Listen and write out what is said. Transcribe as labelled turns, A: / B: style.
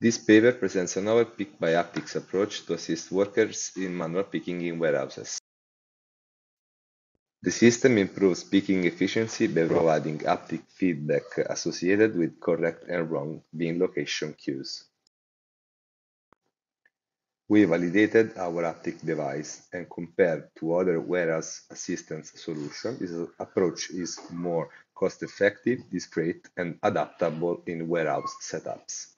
A: This paper presents a novel pick-by-haptics approach to assist workers in manual picking in warehouses. The system improves picking efficiency by providing haptic feedback associated with correct and wrong bin location cues. We validated our haptic device and compared to other warehouse assistance solutions, this approach is more cost-effective, discrete, and adaptable in warehouse setups.